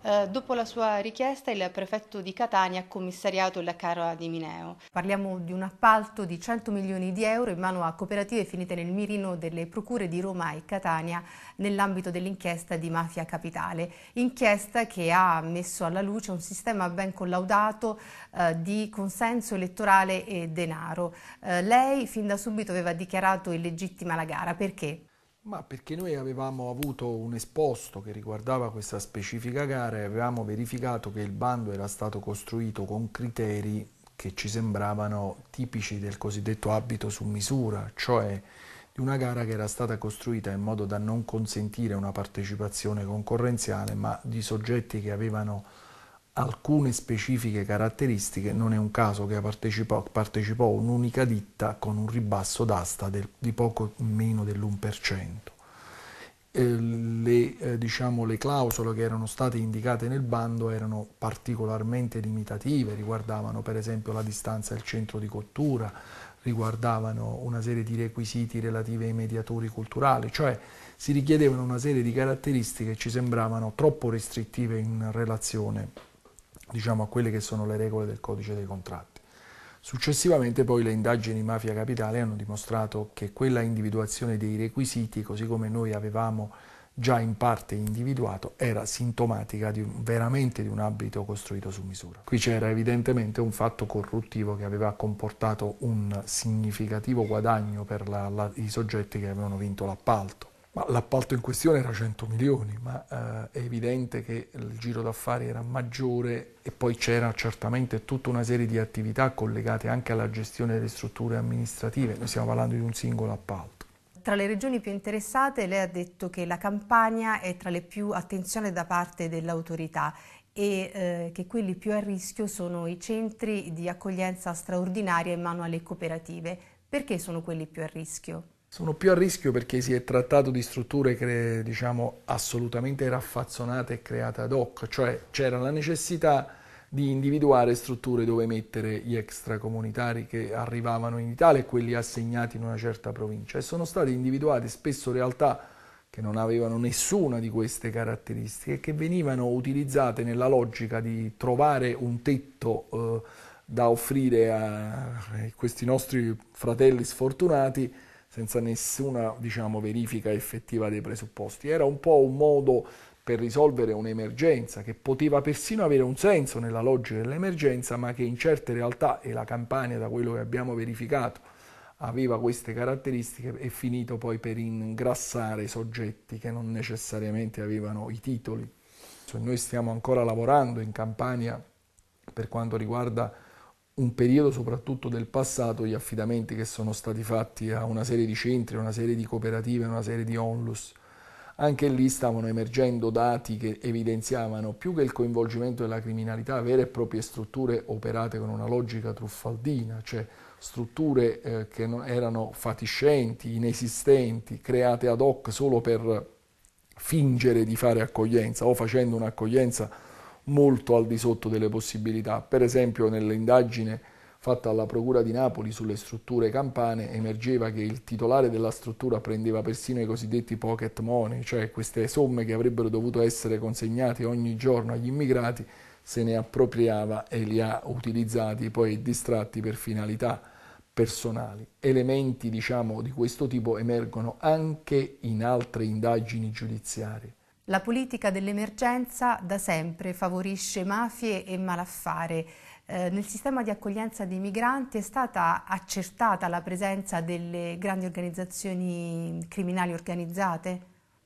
Eh, dopo la sua richiesta il prefetto di Catania ha commissariato la Cara di Mineo. Parliamo di un appalto di 100 milioni di euro in mano a cooperative finite nel mirino delle procure di Roma e Catania nell'ambito dell'inchiesta di Mafia Capitale. Inchiesta che ha messo alla luce un sistema ben collaudato eh, di consenso elettorale e denaro. Eh, lei fin da subito aveva dichiarato illegittima la gara. Perché? Ma perché noi avevamo avuto un esposto che riguardava questa specifica gara e avevamo verificato che il bando era stato costruito con criteri che ci sembravano tipici del cosiddetto abito su misura, cioè di una gara che era stata costruita in modo da non consentire una partecipazione concorrenziale, ma di soggetti che avevano alcune specifiche caratteristiche, non è un caso che partecipò, partecipò un'unica ditta con un ribasso d'asta di poco meno dell'1%. Eh, le, eh, diciamo, le clausole che erano state indicate nel bando erano particolarmente limitative, riguardavano per esempio la distanza del centro di cottura, riguardavano una serie di requisiti relativi ai mediatori culturali, cioè si richiedevano una serie di caratteristiche che ci sembravano troppo restrittive in relazione diciamo, a quelle che sono le regole del codice dei contratti. Successivamente poi le indagini mafia capitale hanno dimostrato che quella individuazione dei requisiti, così come noi avevamo già in parte individuato, era sintomatica di un, veramente di un abito costruito su misura. Qui c'era evidentemente un fatto corruttivo che aveva comportato un significativo guadagno per la, la, i soggetti che avevano vinto l'appalto. Ma l'appalto in questione era 100 milioni, ma eh, è evidente che il giro d'affari era maggiore e poi c'era certamente tutta una serie di attività collegate anche alla gestione delle strutture amministrative. Noi stiamo parlando di un singolo appalto. Tra le regioni più interessate lei ha detto che la Campania è tra le più attenzionate da parte dell'autorità e eh, che quelli più a rischio sono i centri di accoglienza straordinaria in mano alle cooperative. Perché sono quelli più a rischio? Sono più a rischio perché si è trattato di strutture che, diciamo, assolutamente raffazzonate e create ad hoc, cioè c'era la necessità di individuare strutture dove mettere gli extracomunitari che arrivavano in Italia e quelli assegnati in una certa provincia. E sono state individuate spesso realtà che non avevano nessuna di queste caratteristiche e che venivano utilizzate nella logica di trovare un tetto eh, da offrire a questi nostri fratelli sfortunati senza nessuna diciamo, verifica effettiva dei presupposti. Era un po' un modo per risolvere un'emergenza che poteva persino avere un senso nella logica dell'emergenza, ma che in certe realtà, e la campagna da quello che abbiamo verificato, aveva queste caratteristiche, è finito poi per ingrassare soggetti che non necessariamente avevano i titoli. Cioè noi stiamo ancora lavorando in Campania per quanto riguarda un periodo soprattutto del passato, gli affidamenti che sono stati fatti a una serie di centri, una serie di cooperative, una serie di onlus. Anche lì stavano emergendo dati che evidenziavano più che il coinvolgimento della criminalità vere e proprie strutture operate con una logica truffaldina, cioè strutture eh, che erano fatiscenti, inesistenti, create ad hoc solo per fingere di fare accoglienza o facendo un'accoglienza molto al di sotto delle possibilità. Per esempio nell'indagine fatta alla Procura di Napoli sulle strutture campane emergeva che il titolare della struttura prendeva persino i cosiddetti pocket money, cioè queste somme che avrebbero dovuto essere consegnate ogni giorno agli immigrati, se ne appropriava e li ha utilizzati poi distratti per finalità personali. Elementi diciamo, di questo tipo emergono anche in altre indagini giudiziarie. La politica dell'emergenza da sempre favorisce mafie e malaffare. Eh, nel sistema di accoglienza dei migranti è stata accertata la presenza delle grandi organizzazioni criminali organizzate?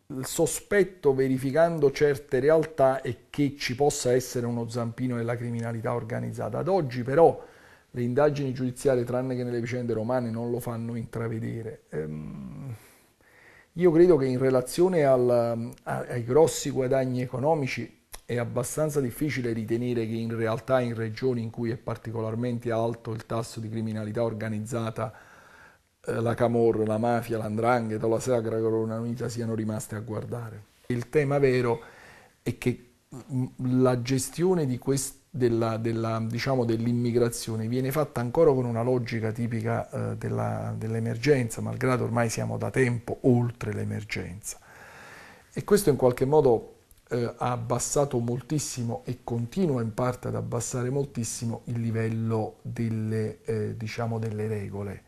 Il sospetto, verificando certe realtà, è che ci possa essere uno zampino della criminalità organizzata. Ad oggi però le indagini giudiziarie, tranne che nelle vicende romane, non lo fanno intravedere. Ehm io credo che in relazione al, ai grossi guadagni economici è abbastanza difficile ritenere che in realtà in regioni in cui è particolarmente alto il tasso di criminalità organizzata eh, la Camorra, la mafia, l'andrangheta la Sacra Corona Unita siano rimaste a guardare. Il tema vero è che la gestione di questi della, della, diciamo, dell'immigrazione viene fatta ancora con una logica tipica eh, della, dell'emergenza, malgrado ormai siamo da tempo oltre l'emergenza. E questo in qualche modo eh, ha abbassato moltissimo e continua in parte ad abbassare moltissimo il livello delle, eh, diciamo delle regole.